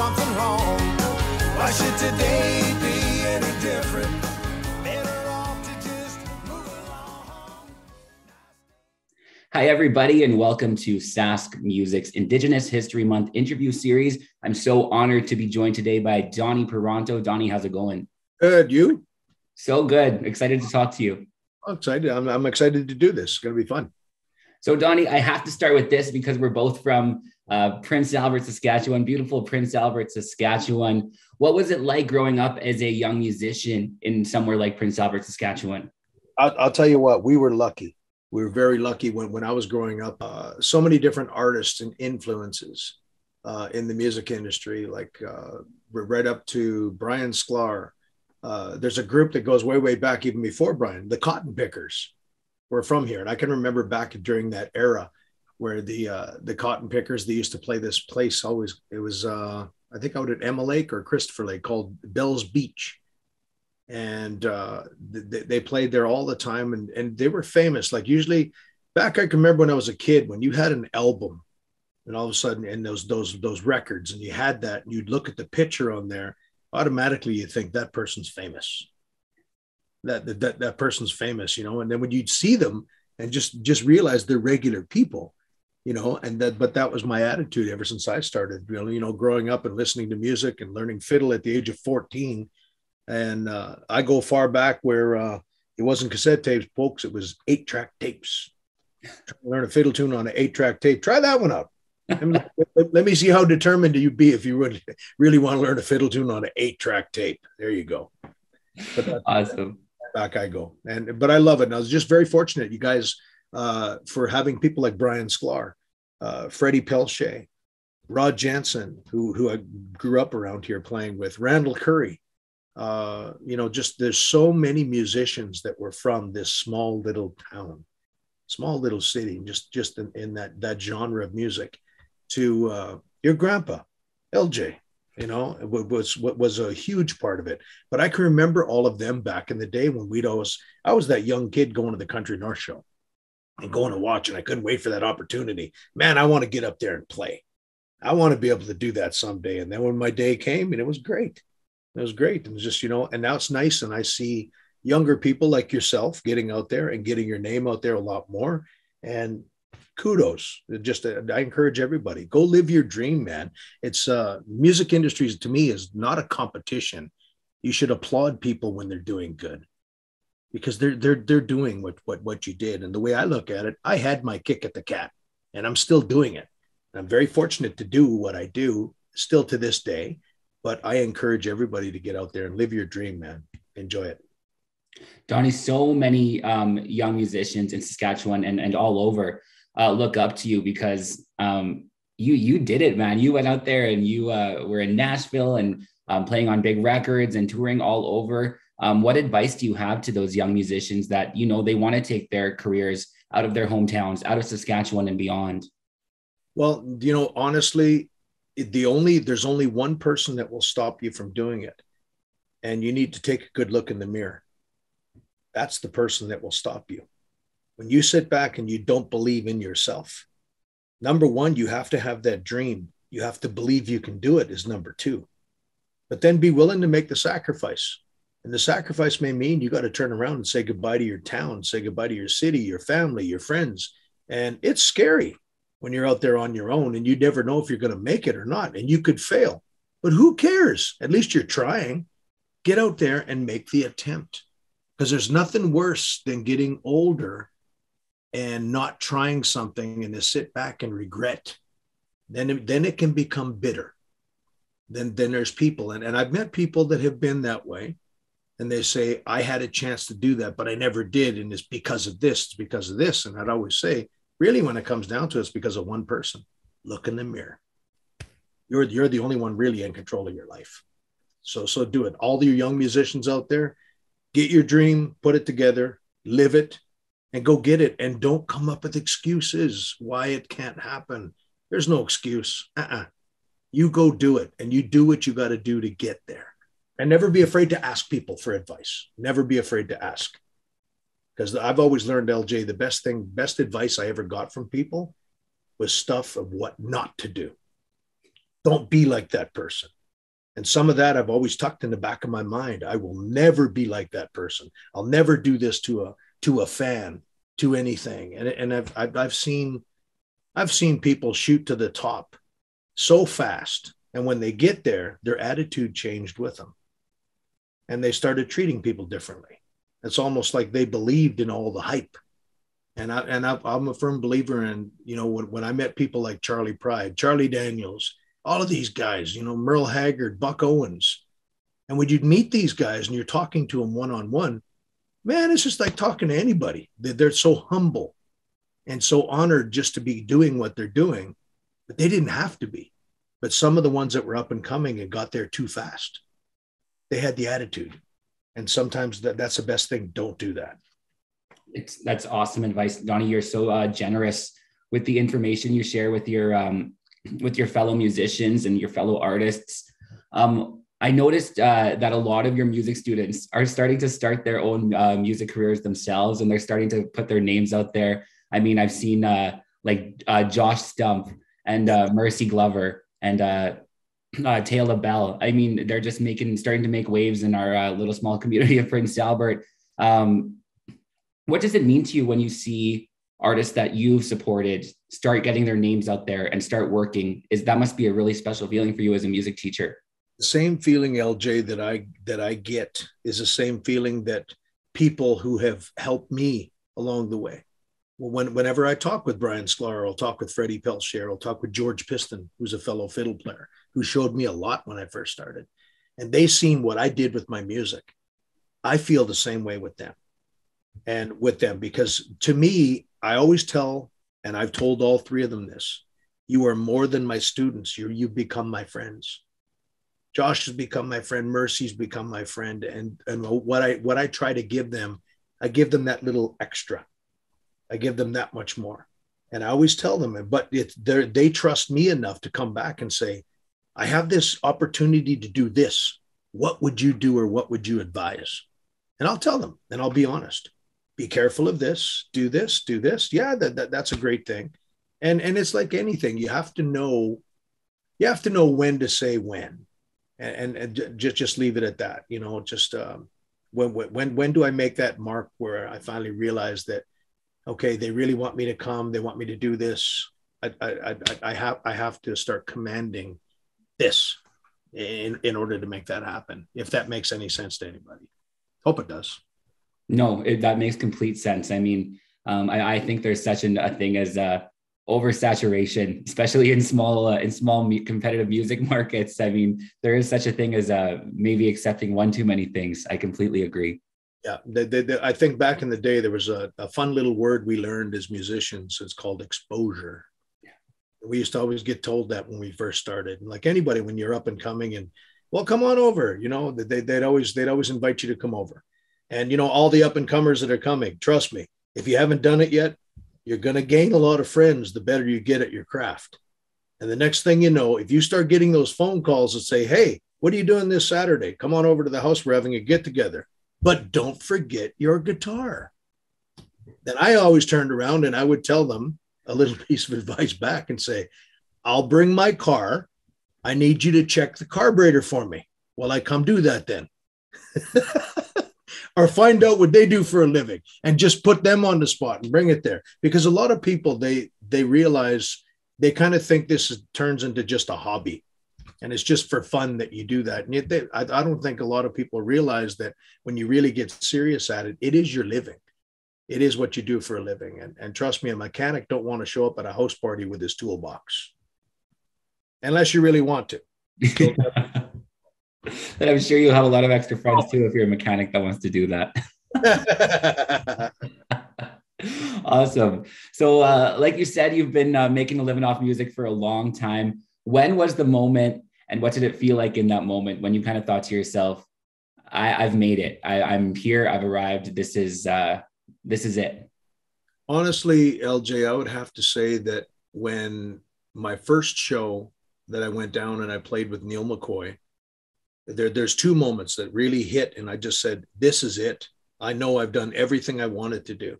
something wrong. Why should today be any different? Better off to just move along. Hi, everybody, and welcome to SaskMusic's Indigenous History Month interview series. I'm so honored to be joined today by Donny Parenteau. Donny, how's it going? Good. You? So good. Excited to talk to you. I'm excited. I'm, I'm excited to do this. It's going to be fun. So, Donny, I have to start with this because we're both from uh, Prince Albert, Saskatchewan, beautiful Prince Albert, Saskatchewan. What was it like growing up as a young musician in somewhere like Prince Albert, Saskatchewan? I'll, I'll tell you what, we were lucky. We were very lucky when, when I was growing up. Uh, so many different artists and influences uh, in the music industry, like uh, right up to Brian Sklar. Uh, there's a group that goes way, way back, even before Brian, the Cotton Pickers were from here. And I can remember back during that era where the uh, the cotton pickers they used to play this place always it was uh, I think out at Emma Lake or Christopher Lake called Bell's Beach. And uh, they, they played there all the time and, and they were famous. Like usually back, I can remember when I was a kid, when you had an album and all of a sudden and those those those records and you had that and you'd look at the picture on there automatically you think that person's famous that that that person's famous you know and then when you'd see them and just just realize they're regular people you know and that but that was my attitude ever since i started really you know growing up and listening to music and learning fiddle at the age of 14 and uh, i go far back where uh, it wasn't cassette tapes folks it was eight track tapes. Learn a fiddle tune on an eight track tape. Try that one out. Let, me, let me see how determined you be if you would really want to learn a fiddle tune on an eight track tape. There you go. But awesome. back I go. And but I love it. And I was just very fortunate, you guys, uh, for having people like Brian Sklar, uh, Freddie Pelche, Rod Jansen, who who I grew up around here playing with, Randall Curry. Uh, you know, just there's so many musicians that were from this small little town, small little city, just just in, in that that genre of music. To uh, your grandpa, LJ, you know was what was a huge part of it but i can remember all of them back in the day when we'd always i was that young kid going to the country north show and going to watch and i couldn't wait for that opportunity. Man i want to get up there and play. I want to be able to do that someday. And then when my day came and it was great. It was great. And just you know and now it's nice and i see younger people like yourself getting out there and getting your name out there a lot more. And kudos. Just uh, i encourage everybody go live your dream man. It's uh music industries to me is not a competition. You should applaud people when they're doing good because they're they're they're doing what what what you did and the way i look at it i had my kick at the cat and i'm still doing it i'm very fortunate to do what i do still to this day but i encourage everybody to get out there and live your dream man enjoy it Donny, so many um, young musicians in Saskatchewan and, and all over uh, look up to you because um, you you did it, man. You went out there and you uh, were in Nashville and um, playing on big records and touring all over. Um, what advice do you have to those young musicians that you know they want to take their careers out of their hometowns, out of Saskatchewan and beyond? Well, you know, honestly, the only there's only one person that will stop you from doing it, and you need to take a good look in the mirror. That's the person that will stop you when you sit back and you don't believe in yourself, number one, you have to have that dream. You have to believe you can do it, is number two. But then be willing to make the sacrifice. And the sacrifice may mean you got to turn around and say goodbye to your town, say goodbye to your city, your family, your friends. And it's scary when you're out there on your own and you never know if you're going to make it or not. And you could fail. But who cares? At least you're trying. Get out there and make the attempt. Because there's nothing worse than getting older and not trying something and to sit back and regret, then it, then it can become bitter. Then then there's people and, and I've met people that have been that way and they say I had a chance to do that but I never did and it's because of this it's because of this and I'd always say really when it comes down to it, it's because of one person look in the mirror you're you're the only one really in control of your life so so do it all the young musicians out there get your dream put it together live it and go get it and don't come up with excuses why it can't happen. There's no excuse. Uh-uh. You go do it and you do what you got to do to get there. And never be afraid to ask people for advice. Never be afraid to ask. Because I've always learned, LJ, the best thing, best advice I ever got from people was stuff of what not to do. Don't be like that person. And some of that I've always tucked in the back of my mind. I will never be like that person. I'll never do this to a to a fan, to anything. And, and I've, I've I've seen I've seen people shoot to the top so fast. And when they get there, their attitude changed with them. And they started treating people differently. It's almost like they believed in all the hype. And I and I, am a firm believer in, you know, when, when I met people like Charley Pride, Charlie Daniels, all of these guys, you know, Merle Haggard, Buck Owens. And when you'd meet these guys and you're talking to them one on one, man, it's just like talking to anybody. They're, they're so humble and so honored just to be doing what they're doing, but they didn't have to be. But some of the ones that were up and coming and got there too fast, they had the attitude. And sometimes that, that's the best thing. Don't do that. It's that's awesome advice, Donny. You're so uh, generous with the information you share with your um, with your fellow musicians and your fellow artists. Um, I noticed uh, that a lot of your music students are starting to start their own uh, music careers themselves, and they're starting to put their names out there. I mean, I've seen uh, like uh, Josh Stump and uh, Mercy Glover and uh, Taylor Bell. I mean, they're just making, starting to make waves in our little small community of Prince Albert. Um, what does it mean to you when you see artists that you've supported start getting their names out there and start working is that must be a really special feeling for you as a music teacher the same feeling lj that i that i get is the same feeling that people who have helped me along the way well, when, whenever I talk with Brian Sklar, I'll talk with Freddie Pelcher, I'll talk with George Piston, who's a fellow fiddle player, who showed me a lot when I first started. And they seen what I did with my music. I feel the same way with them and with them because to me, I always tell, and I've told all three of them this you are more than my students. You you become my friends. Josh has become my friend. Mercy's become my friend. And, and what I what I try to give them, I give them that little extra. I give them that much more. And I always tell them, but it's they trust me enough to come back and say, I have this opportunity to do this. What would you do or what would you advise? And I'll tell them and I'll be honest be careful of this, do this, do this. Yeah, that, that that's a great thing. And and it's like anything, you have to know, you have to know when to say when, and and, and just just leave it at that. You know, just um, when when when do I make that mark where I finally realize that, okay, they really want me to come, they want me to do this. I I I, I have I have to start commanding this in in order to make that happen. If that makes any sense to anybody, hope it does. No, it, that makes complete sense. I mean, um, I, I, think there's such an, a thing as uh, oversaturation, especially in small uh, in small competitive music markets. I mean, there is such a thing as uh, maybe accepting one too many things. I completely agree. Yeah, the, the, the, I think back in the day there was a, a, fun little word we learned as musicians. It's called exposure. We used to always get told that when we first started. And Like anybody, when you're up and coming, and well, come on over. You know, they, they'd always they'd always invite you to come over and you know all the up and comers that are coming trust me if you haven't done it yet you're going to gain a lot of friends the better you get at your craft and the next thing you know if you start getting those phone calls that say hey what are you doing this saturday come on over to the house we're having a get together but don't forget your guitar then i always turned around and i would tell them a little piece of advice back and say i'll bring my car. I need you to check the carburetor for me. Well i come do that then? Or find out what they do for a living and just put them on the spot and bring it there. Because a lot of people they they realize they kind of think this is, turns into just a hobby. And it's just for fun that you do that. And they, I, I don't think a lot of people realize that when you really get serious at it it is your living it is what you do for a living and, and trust me a mechanic don't want to show up at a house party with his toolbox unless you really want to and I'm sure you'll have a lot of extra friends too if you're a mechanic that wants to do that. awesome. So, uh, like you said, you've been uh, making a living off music for a long time. When was the moment, and what did it feel like in that moment when you kind of thought to yourself, I, have made it. I, am here. I've arrived. This is uh, this is it." Honestly, LJ, I would have to say that when my first show that I went down and I played with Neal McCoy, there, there's two moments that really hit and i just said this is it i know i've done everything i wanted to do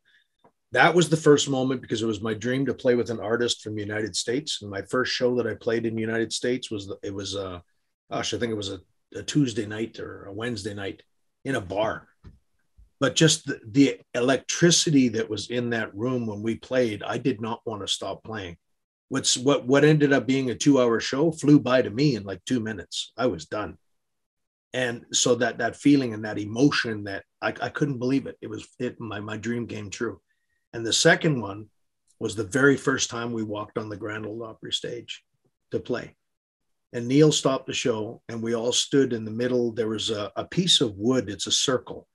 that was the first moment because it was my dream to play with an artist from the United States. And my first show that I played in the United States was it was uh gosh, I think it was a, a Tuesday night or a Wednesday night in a bar. But just the, the electricity that was in that room when we played, I did not want to stop playing. What's what what ended up being a two-hour show flew by to me in like two minutes. I was done. And so that that feeling and that emotion that I, I couldn't believe it. It was it my my dream came true. And the second one was the very first time we walked on the Grand Ole Opry stage to play. And Neal stopped the show, and we all stood in the middle. There was a, a piece of wood, it's a circle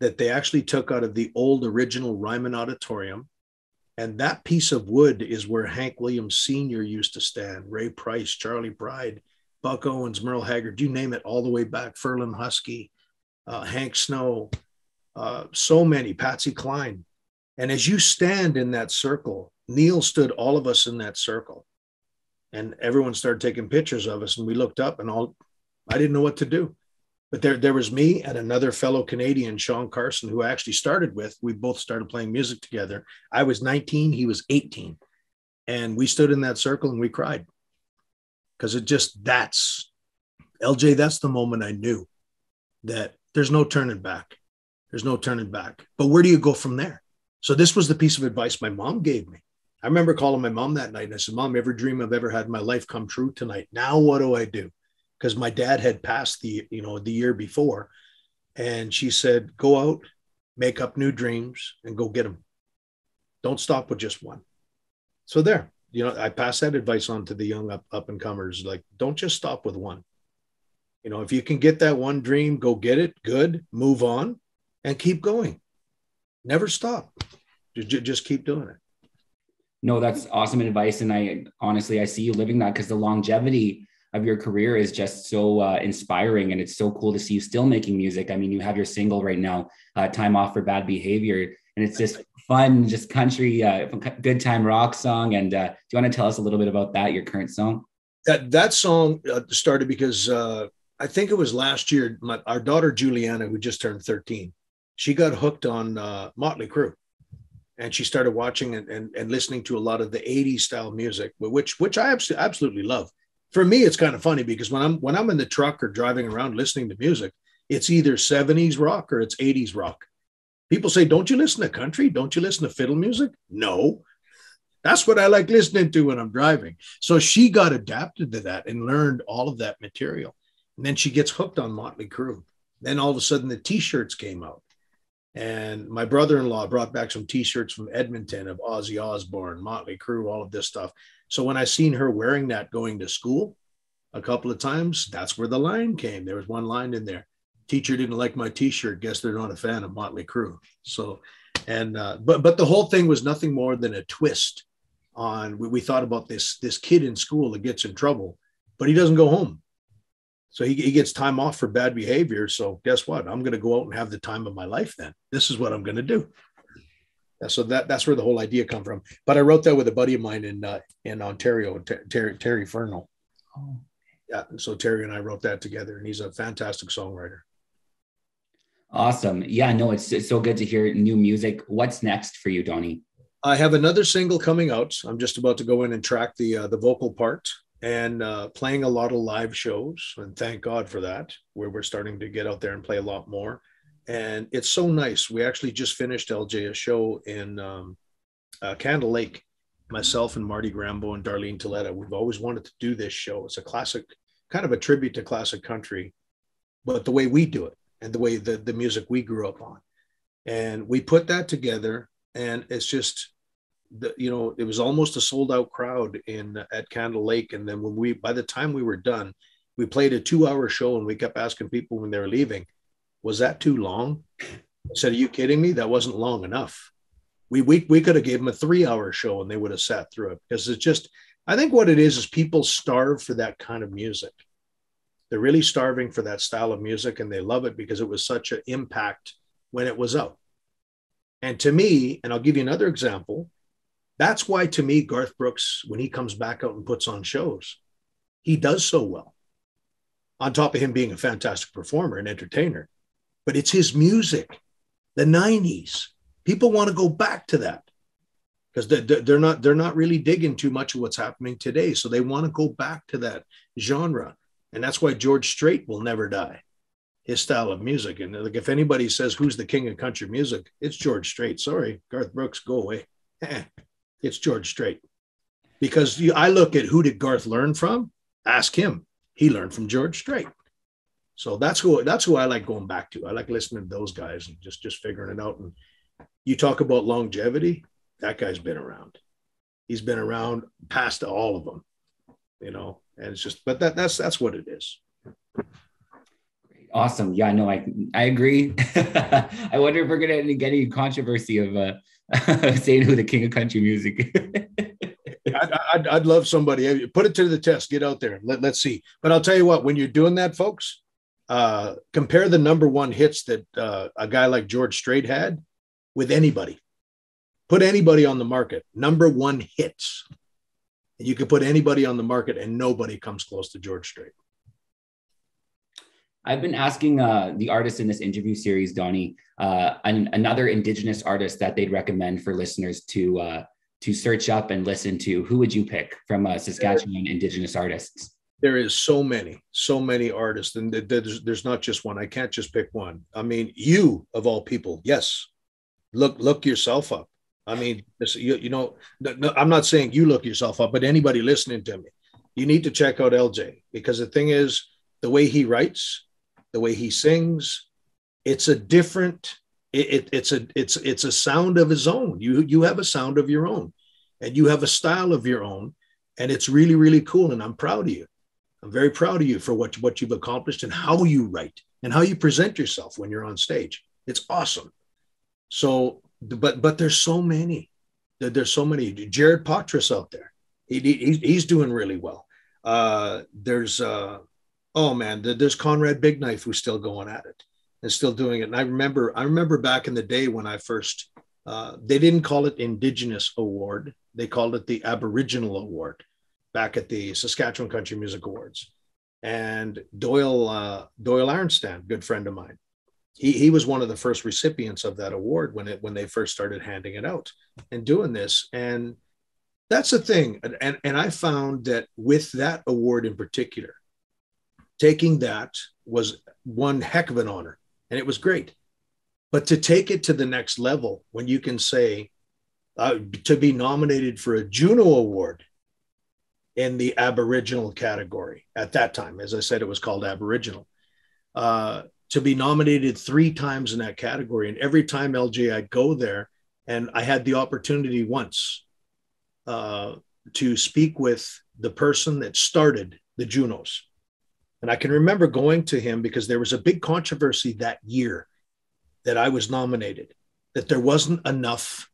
that they actually took out of the old original Ryman Auditorium. And that piece of wood is where Hank Williams Sr. used to stand, Ray Price, Charley Pride, Buck Owens, Merle Haggard, you name it, all the way back, Ferlin Husky, uh, Hank Snow, uh, so many, Patsy Cline. And as you stand in that circle, Neal stood all of us in that circle. And everyone started taking pictures of us. And we looked up and all I didn't know what to do. But there, there was me and another fellow Canadian, Sean Carson, who I actually started with. We both started playing music together. I was 19, he was 18. And we stood in that circle and we cried. Because it just that's LJ, that's the moment I knew that there's no turning back. There's no turning back. But where do you go from there? So this was the piece of advice my mom gave me. I remember calling my mom that night and I said, Mom, every dream I've ever had in my life come true tonight. Now what do I do? Because my dad had passed the, you know, the year before. And she said, Go out, make up new dreams, and go get them. Don't stop with just one. So there, you know, I pass that advice on to the young up, up and comers. Like, don't just stop with one. You know, if you can get that one dream, go get it. Good. Move on and keep going never stop. Just keep doing it. No, that's awesome advice. And I honestly, I see you living that because the longevity of your career is just so uh, inspiring. And it's so cool to see you still making music. I mean, you have your single right now, uh, Time Off for Bad Behavior. And it's just fun, just country, uh, good time rock song. And uh, do you want to tell us a little bit about that, your current song? That, that song uh, started because uh, I think it was last year, my, our daughter Juliana, who just turned 13, she got hooked on Motley Crue, and she started watching and, and, and listening to a lot of the '80s style music, which which I absolutely love. For me, it's kind of funny because when I'm when I'm in the truck or driving around listening to music, it's either '70s rock or it's '80s rock. People say, "Don't you listen to country? Don't you listen to fiddle music?" No, that's what I like listening to when I'm driving. So she got adapted to that and learned all of that material. And then she gets hooked on Motley Crue. Then all of a sudden the t-shirts came out. And my brother-in-law brought back some T-shirts from Edmonton of Ozzy Osbourne, Motley Crue, all of this stuff. So when I seen her wearing that going to school a couple of times, that's where the line came. There was one line in there. Teacher didn't like my T-shirt. Guess they're not a fan of Motley Crue. So, and uh, but but the whole thing was nothing more than a twist on. We, we thought about this this kid in school that gets in trouble, but he doesn't go home. So he, he gets time off for bad behavior. So guess what? I'm going to go out and have the time of my life then. This is what I'm going to do. So that that's where the whole idea come from. But I wrote that with a buddy of mine in uh, in Ontario, Terry Terry Fernal. Oh. Yeah, so Terry and I wrote that together, and he's a fantastic songwriter. Awesome. Yeah, no, it's, it's so good to hear new music. What's next for you, Donny? I have another single coming out. I'm just about to go in and track the uh, the vocal part and uh, playing a lot of live shows. And thank God for that, where we're starting to get out there and play a lot more. And it's so nice. We actually just finished LJ a show in um, uh, Candle Lake. Myself and Marty Grambo and Darlene Toletta. We've always wanted to do this show. It's a classic, kind of a tribute to classic country, but the way we do it and the way the, the music we grew up on. And we put that together, and it's just the, you know, it was almost a sold out crowd in at Candle Lake. And then when we, by the time we were done, we played a two hour show and we kept asking people when they were leaving, was that too long? I said, are you kidding me? That wasn't long enough. We, we, we could have gave them a three hour show and they would have sat through it because it's just, I think what it is, is people starve for that kind of music. They're really starving for that style of music and they love it because it was such an impact when it was out. And to me, and I'll give you another example, that's why, to me, Garth Brooks, when he comes back out and puts on shows, he does so well. On top of him being a fantastic performer and entertainer, but it's his music, the 90s. People want to go back to that because they're, not they're not really digging too much of what's happening today. So they want to go back to that genre, and that's why George Strait will never die. His style of music, and like if anybody says who's the king of country music, it's George Strait. Sorry, Garth Brooks, go away. Eh, it's George Strait, because you, I look at who did Garth learn from? Ask him. He learned from George Strait. So that's who that's who I like going back to. I like listening to those guys and just just figuring it out. And you talk about longevity that guy's been around. He's been around past all of them, you know, and it's just, but that that's that's what it is. Awesome. Yeah, no, I I agree. I wonder if we're gonna get any controversy of uh saying who the king of country music. I'd, I'd, I'd, love somebody put it to the test. Get out there. Let, let's see. But I'll tell you what, when you're doing that, folks, uh, compare the number one hits that uh, a guy like George Strait had with anybody. Put anybody on the market, number one hits. You can put anybody on the market and nobody comes close to George Strait. I've been asking uh, the artists in this interview series, Donny, uh, an, another Indigenous artist that they'd recommend for listeners to uh, to search up and listen to. Who would you pick from uh, Saskatchewan Indigenous artists? There is so many, so many artists, and there's, there's not just one. I can't just pick one. I mean, you of all people, yes, look look yourself up. I mean, you, you know, no, I'm not saying you look yourself up, but anybody listening to me, you need to check out LJ because the thing is, the way he writes, the way he sings, it's a different. It, it, it's a it's it's a sound of his own. You you have a sound of your own, and you have a style of your own, and it's really really cool. And I'm proud of you. I'm very proud of you for what what you've accomplished and how you write and how you present yourself when you're on stage. It's awesome. So but but there's so many. There's so many. Jared Patras out there. He, he he's doing really well. Uh, there's uh, oh man, there's Conrad Big Knife who's still going at it and still doing it. And I remember I remember back in the day when I first uh, they didn't call it Indigenous Award. They called it the Aboriginal Award back at the Saskatchewan Country Music Awards. And Doyle uh, Doyle Arnstand, good friend of mine, he, he was one of the first recipients of that award when it when they first started handing it out and doing this. And that's the thing. And and i found that with that award in particular taking that was one heck of an honor and it was great. But to take it to the next level when you can say uh, to be nominated for a juno award in the aboriginal category at that time as i said it was called aboriginal uh, to be nominated three times in that category. And every time LJ, I'd go there, and I had the opportunity once uh, to speak with the person that started the Junos. And I can remember going to him because there was a big controversy that year that I was nominated, that there wasn't enough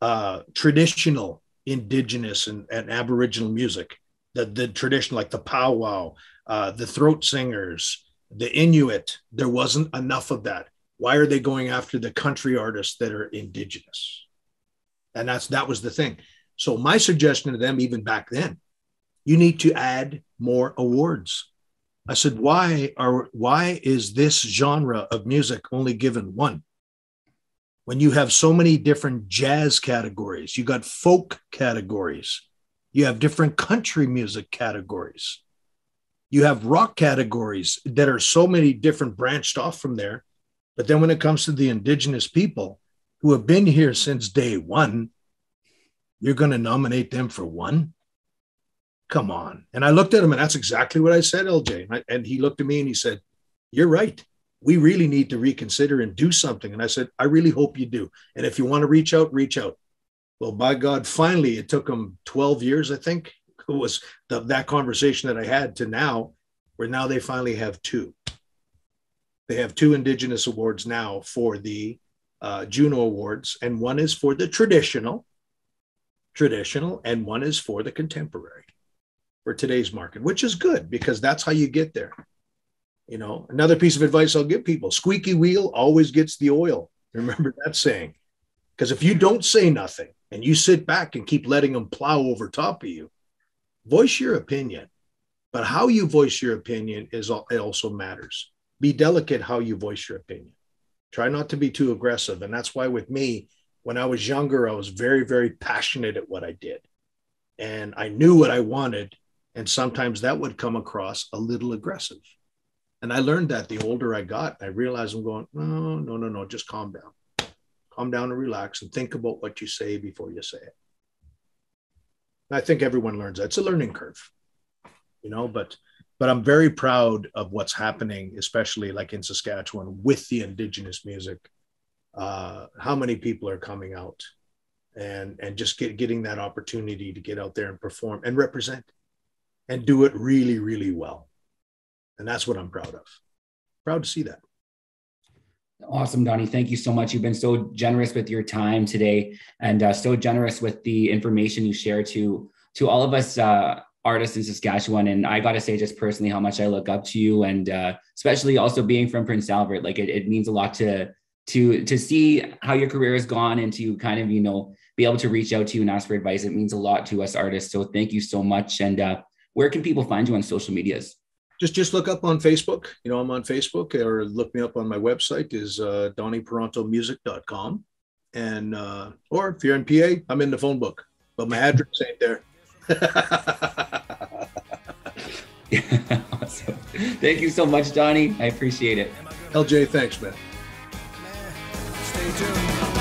uh, traditional indigenous and, and aboriginal music, the, the traditional, like the powwow, uh, the throat singers, the Inuit, there wasn't enough of that. Why are they going after the country artists that are indigenous? And that's that was the thing. So my suggestion to them, even back then, you need to add more awards. I said, why are why is this genre of music only given one? When you have so many different jazz categories, you got folk categories, you have different country music categories you have rock categories that are so many different branched off from there. But then when it comes to the indigenous people who have been here since day one, you're going to nominate them for one? Come on. And I looked at him, and that's exactly what I said, LJ. And, I, and he looked at me and he said, You're right. We really need to reconsider and do something. And I said, I really hope you do. And if you want to reach out, reach out. Well, by God, finally, it took them 12 years, I think, it was the, that conversation that I had to now, where now they finally have two. They have two Indigenous awards now for the uh, Juno Awards, and one is for the traditional, traditional, and one is for the contemporary for today's market, which is good because that's how you get there. You know, another piece of advice I'll give people squeaky wheel always gets the oil. Remember that saying. Because if you don't say nothing and you sit back and keep letting them plow over top of you, voice your opinion, but how you voice your opinion is it also matters. Be delicate how you voice your opinion. Try not to be too aggressive, and that's why with me, When I was younger, I was very, very passionate at what I did. And I knew what I wanted. And sometimes that would come across a little aggressive. And I learned that the older I got, I realized I'm going, no, no, no, no, just calm down. Calm down and relax and think about what you say before you say it. And I think everyone learns that. It's a learning curve, you know, but but I'm very proud of what's happening, especially like in Saskatchewan with the indigenous music. Uh, how many people are coming out and and just get, getting that opportunity to get out there and perform and represent and do it really, really well. And that's what I'm proud of. Proud to see that. Awesome, Donny. Thank you so much. You've been so generous with your time today and uh, so generous with the information you share to to all of us uh, artists in Saskatchewan. And I got to say, just personally, how much I look up to you, and uh, especially also being from Prince Albert, like it, it means a lot to to to see how your career has gone and to kind of you know be able to reach out to you and ask for advice. It means a lot to us artists. So thank you so much. And uh, where can people find you on social medias? Just just look up on Facebook. You know, I'm on Facebook, or look me up on my website is uh, donnyparenteaumusic.com. And uh, or if you're in PA, I'm in the phone book, but my address ain't there. awesome. Thank you so much, Donny. I appreciate it. LJ, thanks, man. Stay tuned. I'm a gone.